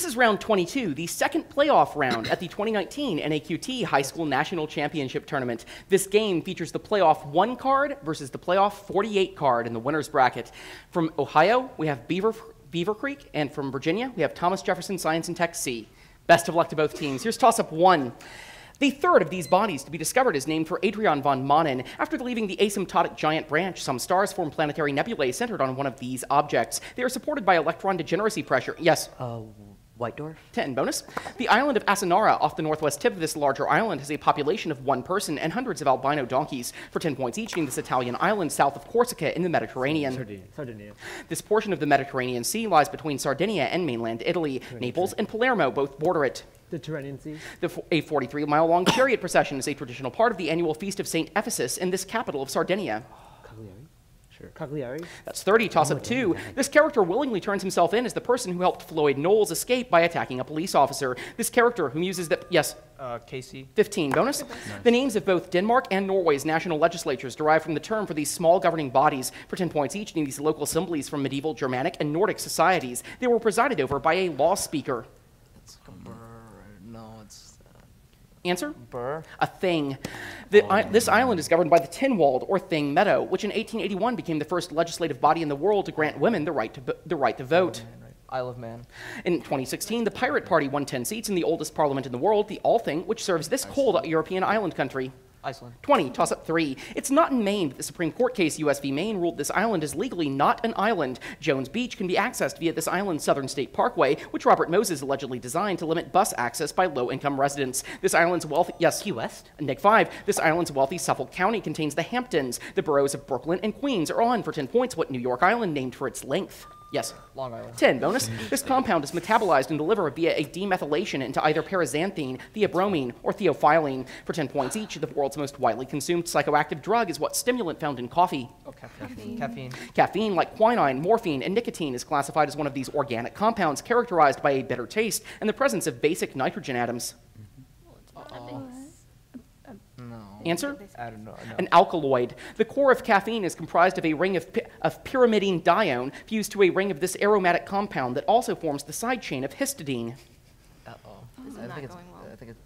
This is round 22, the second playoff round at the 2019 NAQT High School National Championship Tournament. This game features the playoff 1 card versus the playoff 48 card in the winner's bracket. From Ohio, we have Beaver, Beavercreek, and from Virginia, we have Thomas Jefferson Science and Tech C. Best of luck to both teams. Here's toss up 1. The third of these bodies to be discovered is named for Adriaan van Maanen. After leaving the asymptotic giant branch, some stars form planetary nebulae centered on one of these objects. They are supported by electron degeneracy pressure. Yes? Uh, White Dwarf? 10 bonus. The island of Asinara, off the northwest tip of this larger island, has a population of one person and hundreds of albino donkeys. For 10 points each, name this Italian island south of Corsica in the Mediterranean. Sardinia. Sardinia. This portion of the Mediterranean Sea lies between Sardinia and mainland Italy. Naples and Palermo both border it. The Tyrrhenian Sea. The, f- a 43 mile long chariot procession is a traditional part of the annual feast of St. Ephesus in this capital of Sardinia. Cagliari. Sure. Cagliari. That's 30, toss up two. This character willingly turns himself in as the person who helped Floyd Knowles escape by attacking a police officer. This character, whom uses the. Yes, Uh, Casy. 15 bonus. The names of both Denmark and Norway's national legislatures derive from the term for these small governing bodies. For 10 points each, name these local assemblies from medieval Germanic and Nordic societies. They were presided over by a law speaker. It's like a burr. No, it's uh, Answer? burr. a thing. The, oh, I, this island is governed by the Tynwald, or Thing Meadow, which in 1881 became the first legislative body in the world to grant women the right to, the right to vote. Man, right. Isle of Man. In 2016, the Pirate Party won 10 seats in the oldest parliament in the world, the Althing, which serves this cold European island country. Iceland. 20, toss up 3. It's not in Maine, but the Supreme Court case US v. Maine ruled this island is legally not an island. Jones Beach can be accessed via this island's Southern State Parkway, which Robert Moses allegedly designed to limit bus access by low income residents. This island's wealthy. Yes, Key West? Neg 5. This island's wealthy Suffolk County contains the Hamptons. The boroughs of Brooklyn and Queens are on for 10 points what New York Island named for its length. Yes. Long Island. 10 bonus. This compound is metabolized in the liver via a demethylation into either paraxanthine, theobromine, or theophylline. For 10 points each, the world's most widely consumed psychoactive drug is what stimulant found in coffee. Oh, caffeine. Caffeine. Caffeine, like quinine, morphine, and nicotine, is classified as one of these organic compounds characterized by a bitter taste and the presence of basic nitrogen atoms. No. Answer? I don't know. No. An alkaloid. The core of caffeine is comprised of a ring of, pi- of pyrimidine dione fused to a ring of this aromatic compound that also forms the side chain of histidine. Uh-oh. This is I not think going well. I think it's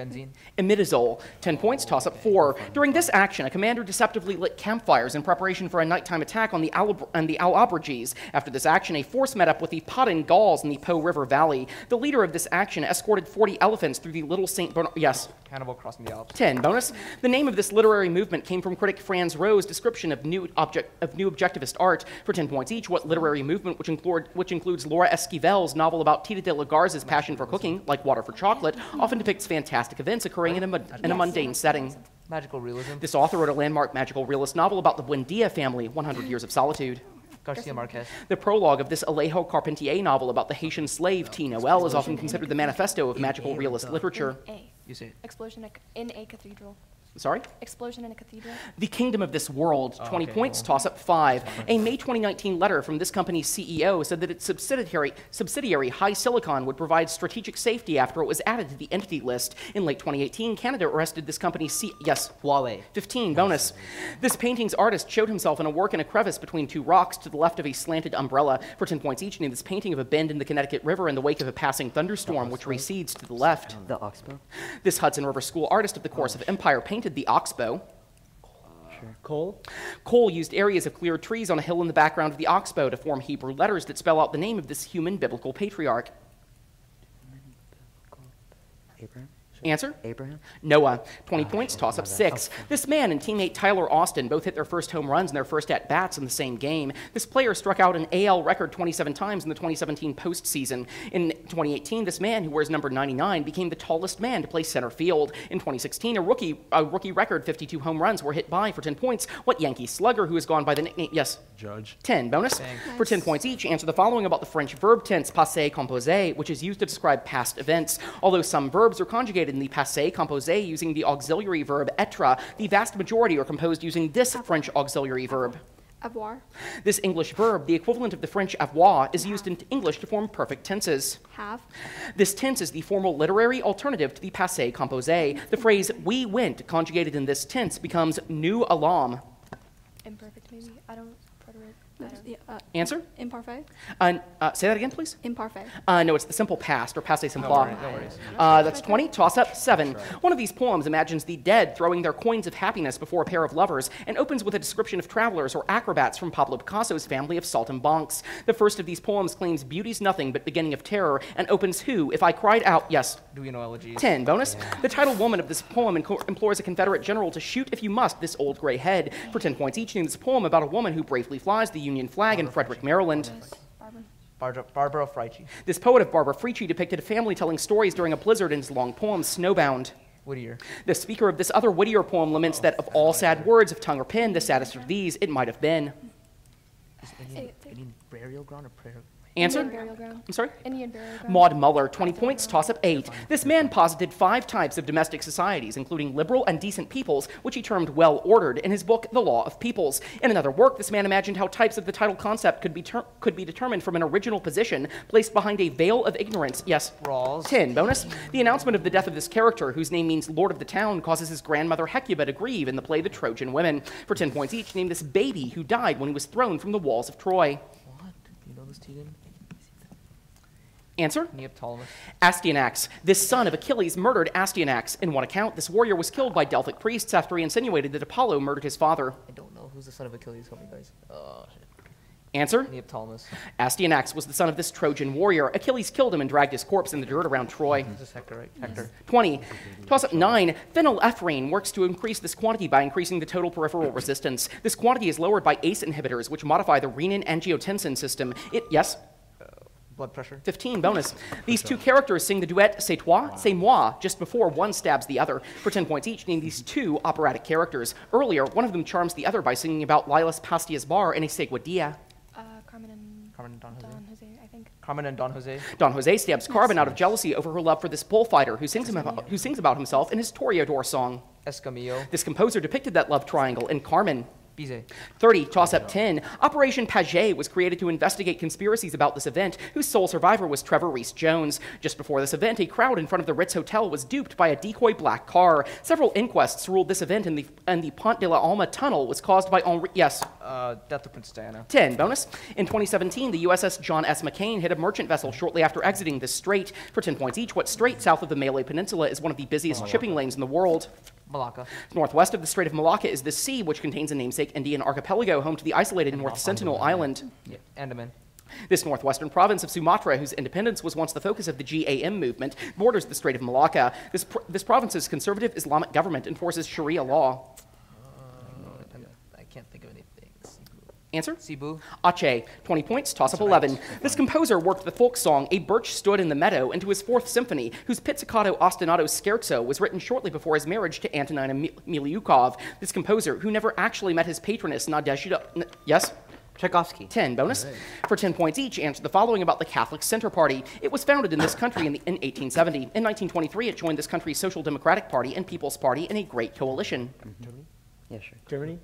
benzene. Imidazole. 10 points, toss up 4. During this action, a commander deceptively lit campfires in preparation for a nighttime attack on the, Al- on the Allobroges. After this action, a force met up with the Potton Gauls in the Po River Valley. The leader of this action escorted 40 elephants through the Little St. Bernard. Yes, Hannibal crossing the Alps. 10 bonus. The name of this literary movement came from critic Franz Roh's description of new, object, of new objectivist art. For 10 points each, what literary movement, which, include, which includes Laura Esquivel's novel about Tita de la Garza's passion for cooking, like water for chocolate, often depicts fantastic events occurring in a, mun- in a mundane setting. Magical realism. This author wrote a landmark magical realist novel about the Buendia family, 100 Years of Solitude. Garcia Marquez. The prologue of this Alejo Carpentier novel about the Haitian slave Ti Noël is often considered the manifesto of magical realist literature. A. You say it. Explosion in a cathedral. Sorry? Explosion in a cathedral. The Kingdom of This World, 20 okay, points, cool. toss up 5. A May 2019 letter from this company's CEO said that its subsidiary, subsidiary HiSilicon would provide strategic safety after it was added to the entity list. In late 2018, Canada arrested this company's C. Yes, Huawei. 15 bonus. This painting's artist showed himself in a work in a crevice between two rocks to the left of a slanted umbrella. For 10 points each, name this painting of a bend in the Connecticut River in the wake of a passing thunderstorm, which recedes to the left. The Oxbow? This Hudson River School artist of the course of Empire painted the oxbow. Coal. Cole used areas of cleared trees on a hill in the background of the oxbow to form Hebrew letters that spell out the name of this human biblical patriarch. Abraham? Answer? Abraham? Noah. 20 points, toss up six. This man and teammate Tyler Austin both hit their first home runs and their first at bats in the same game. This player struck out an AL record 27 times in the 2017 postseason. In 2018, this man, who wears number 99, became the tallest man to play center field. In 2016, a rookie, a rookie record 52 home runs were hit by for 10 points. What Yankee slugger, who has gone by the nickname, yes, Judge. 10 bonus. For 10 points each, answer the following about the French verb tense passé composé, which is used to describe past events. Although some verbs are conjugated in the passé composé using the auxiliary verb être, the vast majority are composed using this French auxiliary verb. Avoir. This English verb, the equivalent of the French avoir, is used in English to form perfect tenses. Have. This tense is the formal literary alternative to the passé composé. The phrase we went, conjugated in this tense, becomes nous allons. Imperfect maybe. I don't. Preterite. Better. Yeah, uh, Answer? imparfait. Uh, uh, say that again, please. Imparfait. Uh, no, it's the simple past or passé simple. worries, no worries. Uh, that's 20. Toss up 7. One of these poems imagines the dead throwing their coins of happiness before a pair of lovers and opens with a description of travelers or acrobats from Pablo Picasso's family of saltimbanques. The first of these poems claims beauty's nothing but beginning of terror and opens who, if I cried out, yes, Duino elegies? 10. Bonus. The title woman of this poem inco- implores a Confederate general to shoot, if you must, this old gray head. For 10 points each, name this poem about a woman who bravely flies the Union flag in Frederick, Maryland. Barbara. Barbara, Barbara This poet of Barbara Frietchie depicted a family telling stories during a blizzard in his long poem, Snowbound. Whittier. The speaker of this other Whittier poem laments that of all sad words, of tongue or pen, the saddest of these, it might have been. Is it, it. Indian burial ground or prayer? Answer? Indian burial ground. I'm sorry? Indian burial ground. Maud Muller, 20 points, toss up 8. This man posited five types of domestic societies, including liberal and decent peoples, which he termed well ordered, in his book, The Law of Peoples. In another work, this man imagined how types of the title concept could be, ter- could be determined from an original position placed behind a veil of ignorance. Yes. Rawls. 10. Bonus. The announcement of the death of this character, whose name means Lord of the Town, causes his grandmother Hecuba to grieve in the play The Trojan Women. For 10 points each, name this baby who died when he was thrown from the walls of Troy. What? Do you know this, Tegan? Answer? Neoptolemus. Astyanax. This son of Achilles murdered Astyanax. In one account, this warrior was killed by Delphic priests after he insinuated that Apollo murdered his father. I don't know. Who's the son of Achilles? Help me, guys. Oh, shit. Answer? Neoptolemus. Astyanax was the son of this Trojan warrior. Achilles killed him and dragged his corpse in the dirt around Troy. This is Hector, right? Hector. 20. Toss up 9. Phenylephrine works to increase this quantity by increasing the total peripheral resistance. This quantity is lowered by ACE inhibitors, which modify the renin angiotensin system. It, yes? Uh, blood pressure. 15 bonus. These two characters sing the duet C'est toi, c'est moi, just before one stabs the other. For 10 points each, name these two operatic characters. Earlier, one of them charms the other by singing about Lilas Pastia's bar in a seguidilla. Carmen and Don Jose. Don Jose, I think. Carmen and Don Jose. Don Jose stabs Carmen out of jealousy over her love for this bullfighter who sings, him about, who sings about himself in his Toreador song. Escamillo. This composer depicted that love triangle in Carmen. Bizet. 30, toss up 10. Operation Paget was created to investigate conspiracies about this event, whose sole survivor was Trevor Rees-Jones. Just before this event, a crowd in front of the Ritz Hotel was duped by a decoy black car. Several inquests ruled this event, in the, and the Pont de la Alma tunnel was caused by Henri. Yes, Uh, Death of Princess Diana. 10. Bonus. In 2017, the USS John S. McCain hit a merchant vessel shortly after exiting this strait. For 10 points each, what strait south of the Malay Peninsula is one of the busiest shipping lanes in the world? Malacca. Northwest of the Strait of Malacca is the sea, which contains a namesake Indian archipelago home to the isolated North Sentinel Island. Yeah. Andaman. This northwestern province of Sumatra, whose independence was once the focus of the GAM movement, borders the Strait of Malacca. This, pr- this province's conservative Islamic government enforces Sharia law. Uh, I can't think of anything. Answer? Cebu. Aceh, 20 points, toss up 11. This composer worked the folk song A Birch Stood in the Meadow into his fourth symphony, whose pizzicato ostinato scherzo was written shortly before his marriage to Antonina Miliukov. This composer, who never actually met his patroness, Nadezhda. Yes? Tchaikovsky. 10 bonus. For 10 points each, answer the following about the Catholic Center Party. It was founded in this country in, the, in 1870. In 1923, it joined this country's Social Democratic Party and People's Party in a great coalition. Mm-hmm. Yeah, sure. Germany?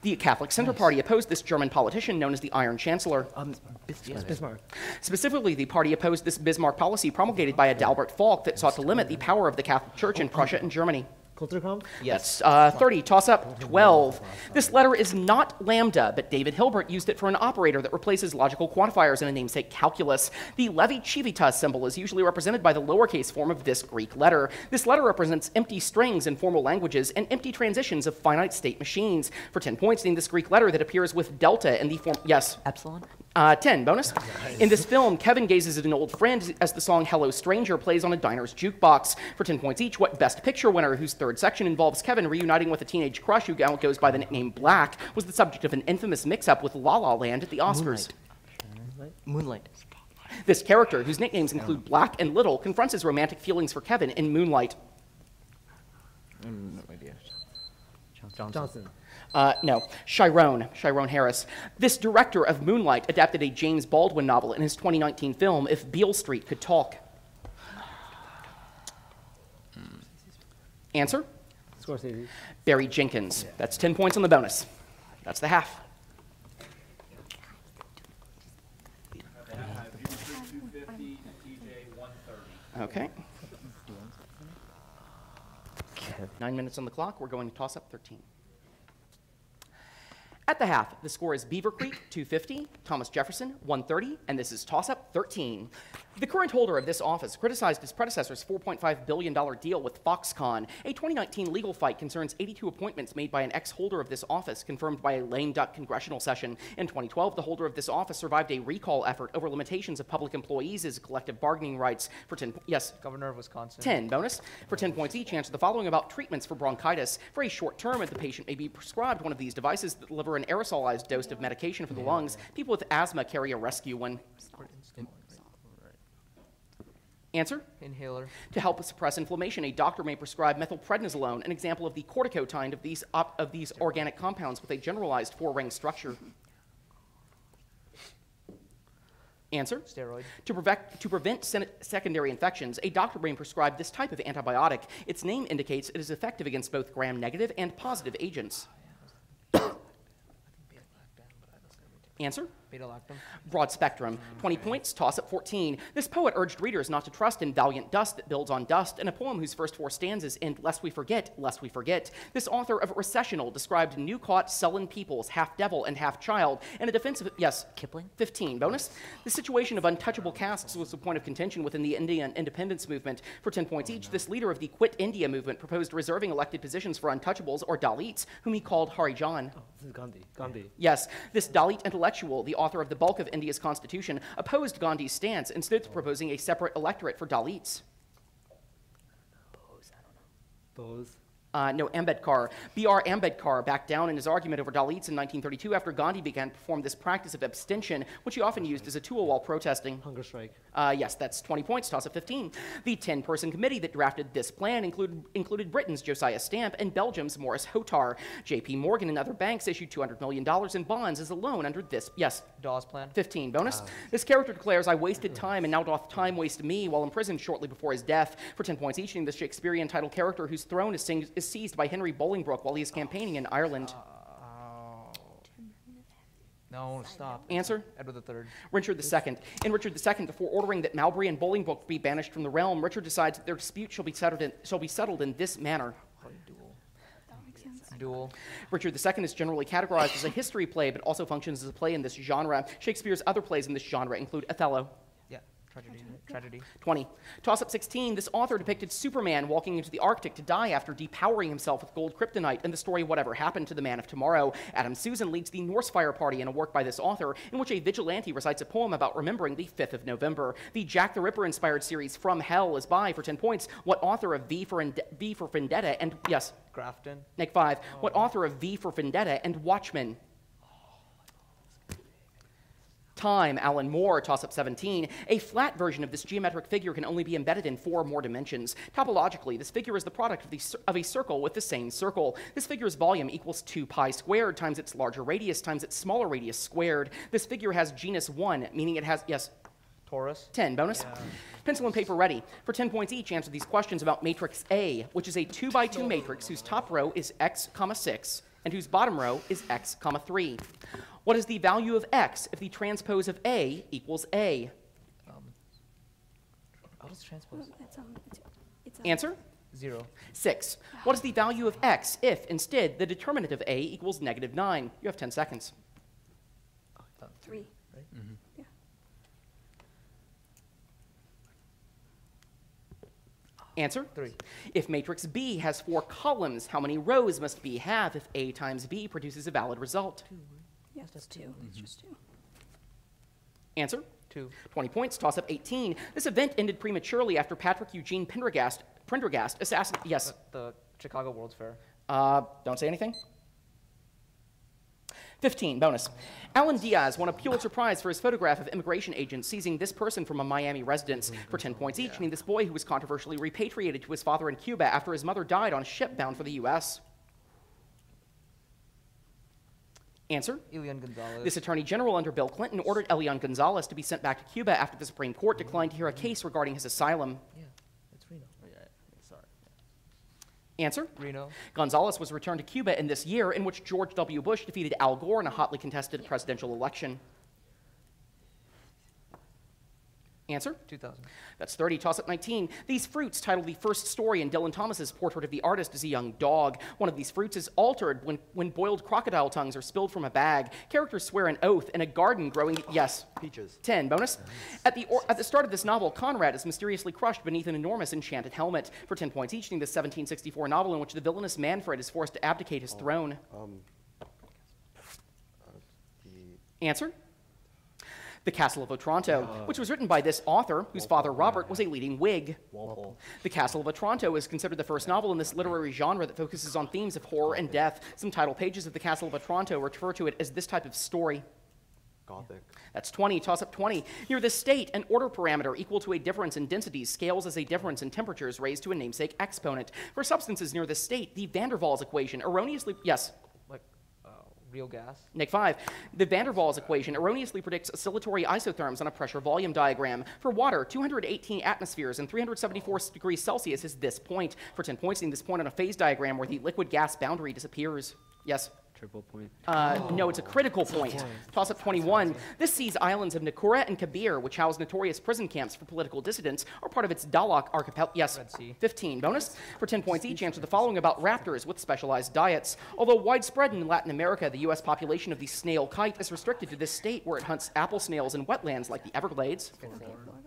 The Catholic Center Party opposed this German politician known as the Iron Chancellor. Um, Bismarck. Bismarck. Specifically, the party opposed this Bismarck policy promulgated by Adalbert Falk that sought to limit the power of the Catholic Church in Prussia and Germany. Kulturkampf? Yes. Uh, 30, toss up 12. This letter is not lambda, but David Hilbert used it for an operator that replaces logical quantifiers in a namesake calculus. The Levi-Civita's symbol is usually represented by the lowercase form of this Greek letter. This letter represents empty strings in formal languages and empty transitions of finite state machines. For 10 points, name this Greek letter that appears with delta in the form. Yes. Epsilon. Uh, 10 bonus. In this film, Kevin gazes at an old friend as the song Hello Stranger plays on a diner's jukebox. For 10 points each, what Best Picture winner, whose third section involves Kevin reuniting with a teenage crush who now goes by the nickname Black, was the subject of an infamous mix up with La La Land at the Oscars? Moonlight. This character, whose nicknames include Black and Little, confronts his romantic feelings for Kevin in Moonlight. no idea. Johnson. Johnson. Uh, no, Chiron, Chiron Harris. This director of Moonlight adapted a James Baldwin novel in his 2019 film, If Beale Street Could Talk. Answer? Scorsese. Barry Jenkins. That's 10 points on the bonus. That's the half. Okay. Nine minutes on the clock. We're going to toss up 13. At the half, the score is Beavercreek 250, Thomas Jefferson 130, and this is toss up 13. The current holder of this office criticized his predecessor's $4.5 billion deal with Foxconn. A 2019 legal fight concerns 82 appointments made by an ex holder of this office, confirmed by a lame duck congressional session. In 2012, the holder of this office survived a recall effort over limitations of public employees' collective bargaining rights for 10. Yes, Governor of Wisconsin. 10 bonus. For 10 points each, answer the following about treatments for bronchitis. For a short term, if the patient may be prescribed one of these devices that deliver an aerosolized dose of medication for the lungs, people with asthma carry a rescue one. Answer? Inhaler. To help suppress inflammation, a doctor may prescribe methylprednisolone, an example of the corticotyne of these, op- of these organic compounds with a generalized four-ring structure. Answer? Steroid. To, prevent, to prevent sen- secondary infections, a doctor may prescribe this type of antibiotic. Its name indicates it is effective against both gram-negative and positive agents. Answer? Beta lactam. Broad spectrum. 20 points, toss up 14. This poet urged readers not to trust in valiant dust that builds on dust, in a poem whose first four stanzas end, Lest we forget, lest we forget. This author of Recessional described new caught sullen peoples, half devil and half child, in a defense of, yes, Kipling? 15. Bonus. The situation of untouchable castes was a point of contention within the Indian independence movement. For 10 points each, this leader of the Quit India movement proposed reserving elected positions for untouchables or Dalits, whom he called Harijan. Oh, This is Gandhi. Gandhi. Yes, this Dalit intellectual, the author of the bulk of India's constitution, opposed Gandhi's stance, instead of proposing a separate electorate for Dalits. Bose. Uh, no, Ambedkar. B.R. Ambedkar backed down in his argument over Dalits in 1932 after Gandhi began to perform this practice of abstention, which he often used as a tool while protesting. Hunger strike. Uh, yes, that's 20 points, toss up 15. The 10 person committee that drafted this plan included, included Britain's Josiah Stamp and Belgium's Maurice Houtart. JP Morgan and other banks issued $200 million in bonds as a loan under this, yes, Dawes plan. 15 bonus. This character declares, I wasted time, and now doth time waste me, while imprisoned shortly before his death. For 10 points each, the Shakespearean title character whose throne is, sing- seized by Henry Bolingbroke while he is campaigning in Ireland. Oh. No, stop. Answer? Edward III. Richard II. In Richard II, before ordering that Mowbray and Bolingbroke be banished from the realm, Richard decides that their dispute shall be settled in, shall be settled in this manner. Duel. That makes sense. Duel. Richard II is generally categorized as a history play, but also functions as a play in this genre. Shakespeare's other plays in this genre include Othello. Tragedy. Tragedy. 20. Toss up 16. This author depicted Superman walking into the Arctic to die after depowering himself with gold kryptonite in the story Whatever Happened to the Man of Tomorrow. Adam Susan leads the Norsefire Party in a work by this author in which a vigilante recites a poem about remembering the 5th of November. The Jack the Ripper inspired series From Hell is by, for 10 points, what author of V for, Inde- v for Vendetta and, yes, Grafton. Neg 5, what oh. author of V for Vendetta and Watchmen? Time, Alan Moore, toss up 17. A flat version of this geometric figure can only be embedded in four more dimensions. Topologically, this figure is the product of, the, of a circle with the same circle. This figure's volume equals 2 pi squared times its larger radius times its smaller radius squared. This figure has genus 1, meaning it has, yes, torus. 10 bonus. Pencil and paper ready. For 10 points each, answer these questions about matrix A, which is a 2 by 2 matrix whose top row is x, comma 6 and whose bottom row is x, comma 3. What is the value of x if the transpose of A equals A? Um, what is transpose? It's um, it's, it's um, Answer? Zero. 6. What is the value of x if, instead, the determinant of A equals negative 9? You have 10 seconds. three. Yeah. Answer? Three. If matrix B has four columns, how many rows must B have if A times B produces a valid result? Two. Yeah, it's two. It's just two. Answer? Two. 20 points, toss up 18. This event ended prematurely after Patrick Eugene Prendergast, Prendergast assassinated. Yes. The Chicago World's Fair. Uh, don't say anything. 15, bonus. Alan Diaz won a Pulitzer Prize for his photograph of immigration agents seizing this person from a Miami residence for 10 points each, meaning this boy who was controversially repatriated to his father in Cuba after his mother died on a ship bound for the U.S. Answer? Elian Gonzalez. This attorney general under Bill Clinton ordered Elian Gonzalez to be sent back to Cuba after the Supreme Court declined to hear a case regarding his asylum. yeah, it's Reno. Sorry. Answer? Reno. Gonzalez was returned to Cuba in this year, in which George W. Bush defeated Al Gore in a hotly contested presidential election. Answer? 2000. That's 30. Toss up 19. These fruits, titled the first story in Dylan Thomas's portrait of the artist as a young dog. One of these fruits is altered when, when boiled crocodile tongues are spilled from a bag. Characters swear an oath in a garden growing. Yes. Peaches. 10. Bonus. At the, or, at the start of this novel, Conrad is mysteriously crushed beneath an enormous enchanted helmet. For 10 points each, in this 1764 novel in which the villainous Manfred is forced to abdicate his throne. Um, uh, the Answer? The Castle of Otranto, which was written by this author, whose father Robert was a leading Whig. Walpole. The Castle of Otranto is considered the first novel in this literary genre that focuses on themes of horror and death. Some title pages of The Castle of Otranto refer to it as this type of story. Gothic. That's 20. Toss up 20. Near the state, an order parameter equal to a difference in densities scales as a difference in temperatures raised to a namesake exponent. For substances near the state, the van der Waals equation erroneously. Yes, uh, real gas. Neg 5. The van der Waals equation erroneously predicts oscillatory isotherms on a pressure volume diagram. For water, 218 atmospheres and 374 degrees Celsius is this point. For 10 points, in this point on a phase diagram where the liquid gas boundary disappears. Yes. Triple point. Uh, no, it's a critical point. Toss up 21. This sea's islands of Nakura and Kabir, which house notorious prison camps for political dissidents, are part of its Dahlak archipelago. Yes, Red Sea. 15. Bonus. For 10 points each, answer the following about raptors with specialized diets. Although widespread in Latin America, the U.S. population of the snail kite is restricted to this state where it hunts apple snails in wetlands like the Everglades. Okay, Florida.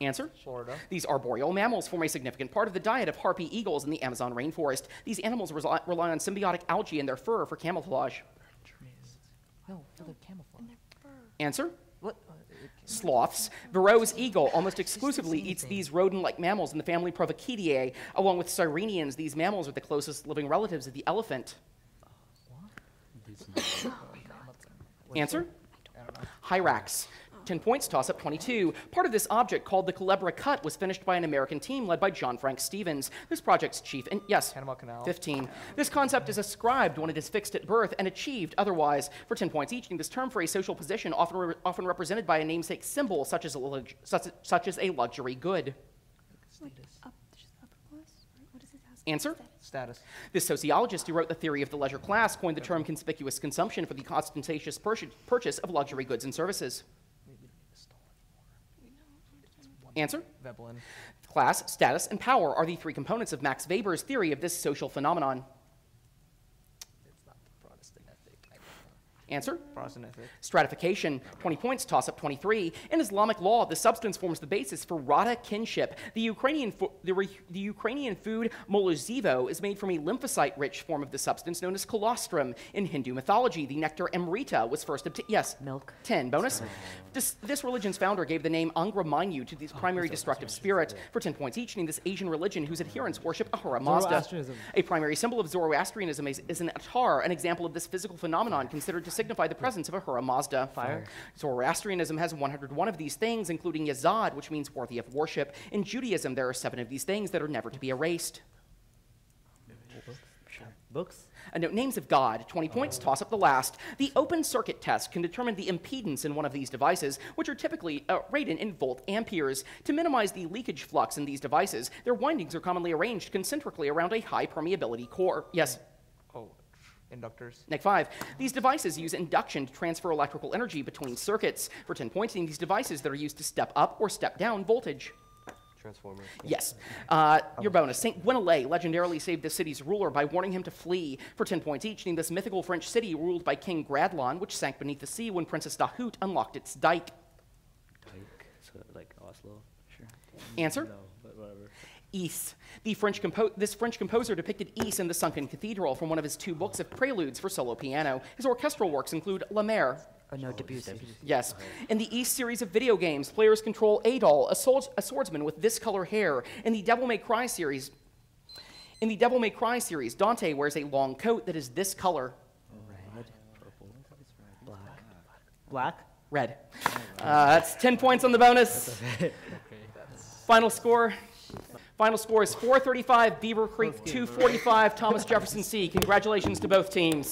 Answer. Florida. These arboreal mammals form a significant part of the diet of harpy eagles in the Amazon rainforest. These animals rely, rely on symbiotic algae in their fur for camouflage. No, for the camouflage. Answer. What? Sloths. Verreaux's eagle almost exclusively eats these rodent-like mammals in the family Procaviidae. Along with sirenians, these mammals are the closest living relatives of the elephant. Answer? I don't know. Hyrax. 10 points, toss up 22. Part of this object, called the Culebra Cut, was finished by an American team led by John Frank Stevens. This project's chief, and yes, Panama Canal. 15. This concept is ascribed when it is fixed at birth and achieved otherwise. For 10 points each, this term for a social position often, re- often represented by a namesake symbol, such as a, such, such as a luxury good. Like up, just upper class? Or What is it ask? Answer? Status. This sociologist who wrote the theory of the leisure class coined the term conspicuous consumption for the ostentatious purchase purchase of luxury goods and services. Answer? Veblen. Class, status, and power are the three components of Max Weber's theory of this social phenomenon. It's not the Protestant ethic. I don't Answer? Protestant ethic. Stratification, 20 points, toss up 23. In Islamic law, the substance forms the basis for rada kinship. The Ukrainian, fo- the, re- the Ukrainian food molozivo is made from a lymphocyte-rich form of the substance known as colostrum. In Hindu mythology, the nectar amrita was first obtained. Yes. Milk. 10. Bonus. This, this religion's founder gave the name Angra Mainyu to this oh, primary destructive spirit. For 10 points each, named this Asian religion whose adherents worship Ahura Mazda. Zoroastrianism. A primary symbol of Zoroastrianism is, is an atar, an example of this physical phenomenon considered to signify the presence of Ahura Mazda. Fire. Zoroastrianism has 101 of these things, including Yazad, which means worthy of worship. In Judaism, there are seven of these things that are never to be erased. Books. A note, names of God, 20 points, toss up the last. The open circuit test can determine the impedance in one of these devices, which are typically uh, rated in volt amperes. To minimize the leakage flux in these devices, their windings are commonly arranged concentrically around a high permeability core. Yes, Oh, inductors. Next five. These devices use induction to transfer electrical energy between circuits. For 10 points, in these devices that are used to step up or step down voltage. Transformers. Yes. Uh, your bonus. St. Guenolé legendarily saved the city's ruler by warning him to flee. For 10 points each, name this mythical French city ruled by King Gradlon, which sank beneath the sea when Princess Dahut unlocked its dike. Tyke. So like Oslo. Sure. Answer? No, The French this French composer depicted Ys in the Sunken Cathedral from one of his two books of preludes for solo piano. His orchestral works include La Mer, Oh no, Debussy. Yes. In the Ys series of video games, players control Adol, a, a swordsman with this color hair. In the Devil May Cry series, in the Devil May Cry series, Dante wears a long coat that is this color, Red. Purple. Black. Black. red. Uh, that's 10 points on the bonus. Final score. Final score is 435 Beavercreek 245 Thomas Jefferson C. Congratulations to both teams.